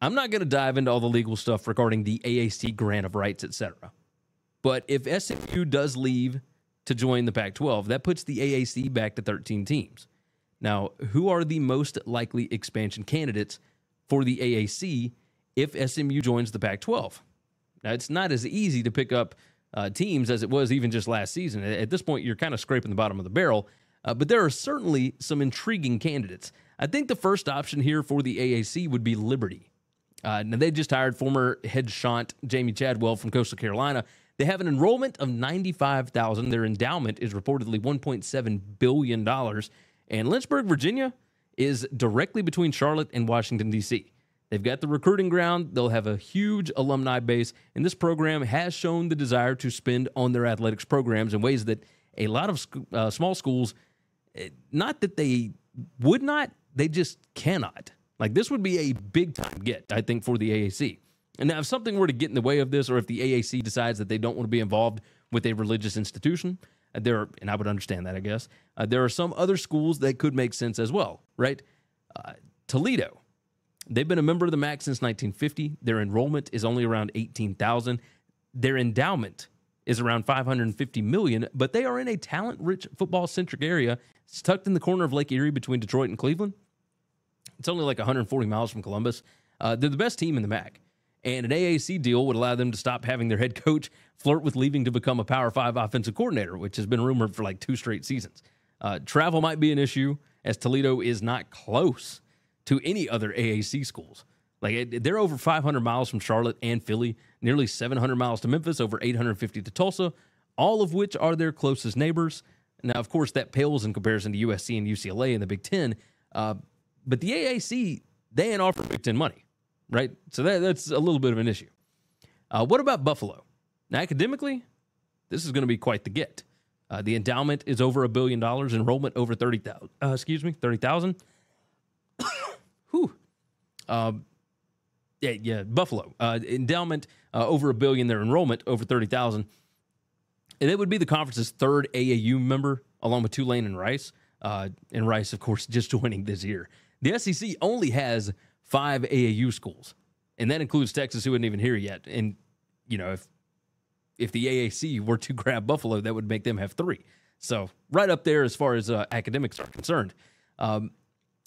I'm not going to dive into all the legal stuff regarding the AAC grant of rights, etc. But if SMU does leave to join the Pac 12, that puts the AAC back to 13 teams. Now, who are the most likely expansion candidates for the AAC if SMU joins the Pac 12? Now, it's not as easy to pick up uh, teams as it was even just last season. At this point, you're kind of scraping the bottom of the barrel, uh, but there are certainly some intriguing candidates. I think the first option here for the AAC would be Liberty. Uh, now, they just hired former head Chant Jamey Chadwell from Coastal Carolina. They have an enrollment of 95,000. Their endowment is reportedly $1.7 billion. And Lynchburg, Virginia is directly between Charlotte and Washington, D.C. They've got the recruiting ground. They'll have a huge alumni base. And this program has shown the desire to spend on their athletics programs in ways that a lot of uh, small schools, eh, not that they would not, they just cannot. Like this would be a big time get, I think, for the AAC. And now, if something were to get in the way of this, or if the AAC decides that they don't want to be involved with a religious institution, uh, there and I would understand that, I guess, uh, there are some other schools that could make sense as well, right? Uh, Toledo, they've been a member of the MAC since 1950. Their enrollment is only around 18,000. Their endowment is around 550 million, but they are in a talent-rich, football-centric area. It's tucked in the corner of Lake Erie between Detroit and Cleveland. It's only like 140 miles from Columbus. Uh, they're the best team in the MAC. And an AAC deal would allow them to stop having their head coach flirt with leaving to become a Power Five offensive coordinator, which has been rumored for like two straight seasons. Uh, travel might be an issue, as Toledo is not close to any other AAC schools. Like they're over 500 miles from Charlotte and Philly, nearly 700 miles to Memphis, over 850 to Tulsa, all of which are their closest neighbors. Now, of course, that pales in comparison to USC and UCLA in the Big Ten. Uh, but the AAC, they ain't offer Big Ten money, right? So that, that's a little bit of an issue. Uh, what about Buffalo? Now, academically, this is going to be quite the get. Uh, the endowment is over a billion dollars, enrollment over 30,000. Uh, excuse me, 30,000. Whew. Um, yeah, yeah, Buffalo. Uh, endowment uh, over a billion, their enrollment over 30,000. And it would be the conference's third AAU member, along with Tulane and Rice. Uh, and Rice, of course, just joining this year. The SEC only has five AAU schools, and that includes Texas, who isn't even here yet. And you know, if if the AAC were to grab Buffalo, that would make them have three. So right up there as far as uh, academics are concerned. Um,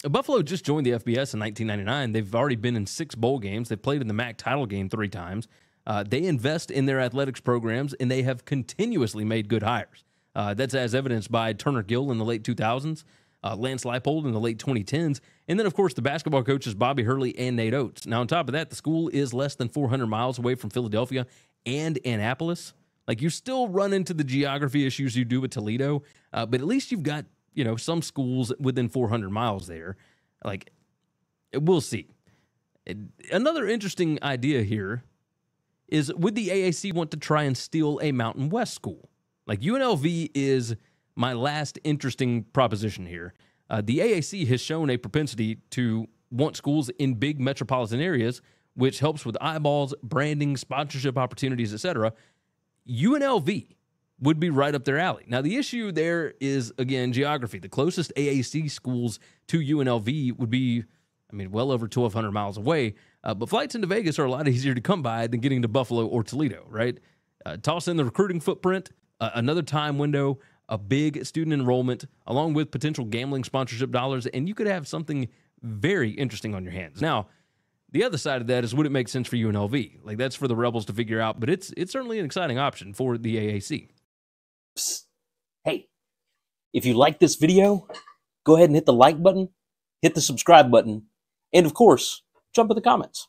Buffalo just joined the FBS in 1999. They've already been in six bowl games. They've played in the MAC title game three times. Uh, they invest in their athletics programs, and they have continuously made good hires. Uh, that's as evidenced by Turner Gill in the late 2000s, uh, Lance Leipold in the late 2010s, and then, of course, the basketball coaches Bobby Hurley and Nate Oats. Now, on top of that, the school is less than 400 miles away from Philadelphia and Annapolis. Like, you still run into the geography issues you do with Toledo, uh, but at least you've got, you know, some schools within 400 miles there. Like, we'll see. Another interesting idea here is would the AAC want to try and steal a Mountain West school? Like UNLV is my last interesting proposition here. Uh, the AAC has shown a propensity to want schools in big metropolitan areas, which helps with eyeballs, branding, sponsorship opportunities, etc. UNLV would be right up their alley. Now, the issue there is, again, geography. The closest AAC schools to UNLV would be, I mean, well over 1,200 miles away. Uh, but flights into Vegas are a lot easier to come by than getting to Buffalo or Toledo, right? Uh, toss in the recruiting footprint uh, another time window, a big student enrollment, along with potential gambling sponsorship dollars, and you could have something very interesting on your hands. Now, the other side of that is would it make sense for UNLV? Like that's for the rebels to figure out, but it's it's certainly an exciting option for the AAC. Hey, if you like this video, go ahead and hit the like button, hit the subscribe button, and of course, jump in the comments.